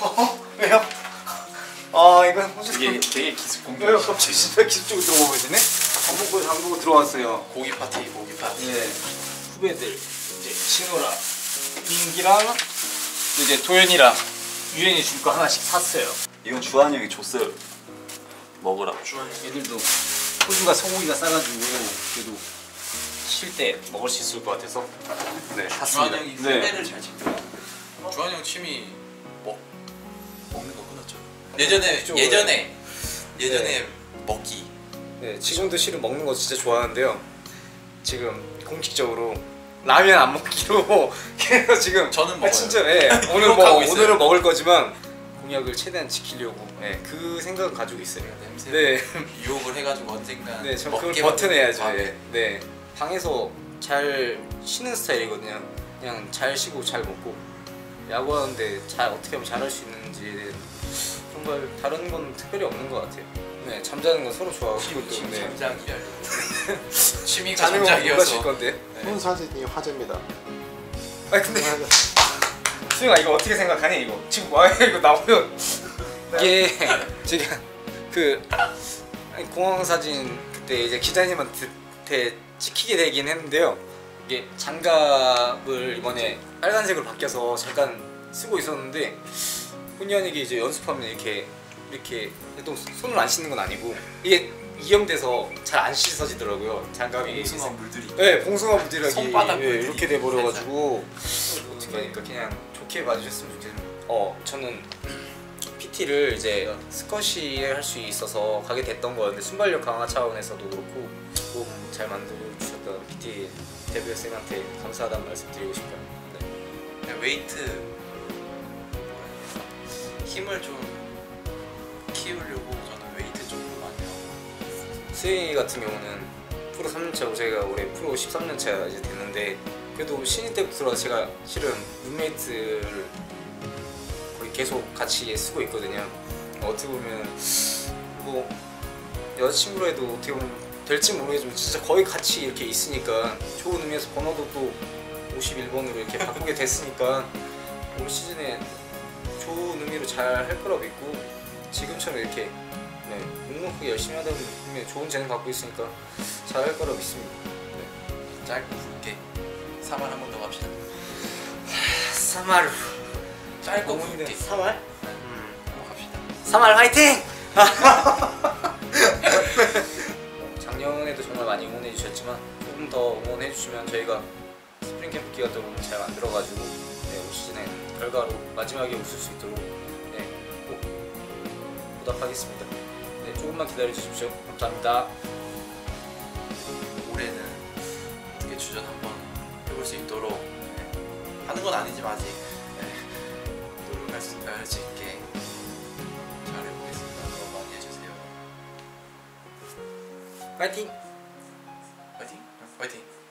어? 왜요? 아 이건 호주 되게 되게 기습 왜요? 공격. 갑자기 진짜 기습적으로 들어오고 계시네? 안 보고 안 보고 들어왔어요 고기 파티 고기 파티. 예 후배들 이제 신호랑 민기랑 이제 도현이랑 유엔이 줄 거 하나씩 샀어요 이건 주한이 형이 줬어요. 먹으라고. 얘들도 호주가 소고기가 싸가지고 그래도 쉴 때 먹을 수 있을 것 같아서 네 주한 샀습니다 형이 네. 후배를 잘 지켜. 주한 형 취미 먹 먹는 거 끊었죠. 예전에 그쪽으로 예전에 예전에 먹기. 네, 지금도 실은 먹는 거 진짜 좋아하는데요. 지금 공식적으로 라면 안 먹기로 그래서 지금 저는 아, 먹어요. 진짜 예, 오늘 뭐 있어요. 오늘은 먹을 거지만 공약을 최대한 지키려고 예, 그 생각을 가지고 있어요. 냄새 네, 유혹을 해가지고 언젠가 네, 저 그걸 먹게 버텨내야죠. 예. 네, 방에서 잘 쉬는 스타일이거든요. 그냥 잘 쉬고 잘 먹고 야구하는데 잘 어떻게 하면 잘할 수 있는지에 대한 정말 다른 건 특별히 없는 것 같아요. 네, 잠자는 건 서로 좋아하고 그것도 취미 네. 잠자기야. 취미가 자는 건 몰라실 잠자기여서. 건데. 본 사진이 화제입니다. 아 근데 수영아 이거 어떻게 생각하니 이거 지금 와 이거 나오면 이게 지금 그 아니, 공항 사진 그때 이제 기자님한테 찍히게 되긴 했는데요 이게 장갑을 이번에 빨간색으로 바뀌어서 잠깐 쓰고 있었는데 아니게 이제 연습하면 이렇게 이렇게 또 손을 안 씻는 건 아니고 이게 이염돼서 잘 안 씻어지더라고요 장갑이 봉숭아 물들이. 네, 봉숭아 무지락이 손바닥 예, 물들이 이렇게 돼 버려가지고 어떻게 하니까 그냥 좋게 봐주셨으면 좋겠어요. 어, 저는 PT를 이제 스쿼시를 할수 있어서 가게 됐던 거였는데 순발력 강화 차원에서도 그렇고 너무 잘 만들어 주셨던 PT 대표 쌤한테 감사하다는 말씀 드리고 싶어요. 네. 그냥 웨이트 힘을 좀 키우려고 저는 웨이트 좀 많이 하고 수행이 같은 경우는 프로 3년차고 제가 올해 프로 13년차 이제 됐는데 그래도 신인 때부터 제가 실은 룸메이트를 계속 같이 쓰고 있거든요. 어떻게 보면 뭐 여자친구로 해도 어떻게 보면 될지 모르겠지만 진짜 거의 같이 이렇게 있으니까 좋은 의미에서 번호도 또 51번으로 이렇게 바꾸게 됐으니까 올 시즌에 좋은 의미로 잘 할 거라고 믿고 지금처럼 이렇게 네, 묵묵하게 열심히 하다 보면 좋은 재능 갖고 있으니까 잘 할 거라고 믿습니다. 네. 짧고 굵게 3월 한 번 더 갑시다 3월 짧고 굵게 3월? 한번 갑시다 3월 화이팅! 작년에도 정말 많이 응원해 주셨지만 조금 더 응원해 주시면 저희가 스프링 캠프 기간도 잘 만들어가지고 네, 올 시즌에 결과로 마지막에 웃을 수 있도록 네, 꼭 보답하겠습니다. 네, 조금만 기다려 주십시오. 감사합니다. 올해는 어떻게 주전 한번 해볼 수 있도록 네, 하는 건 아니지만 아직 할 수, 할수 있게 잘 해보겠습니다 너무 많이 해주세요 화이팅! 화이팅! 화이팅!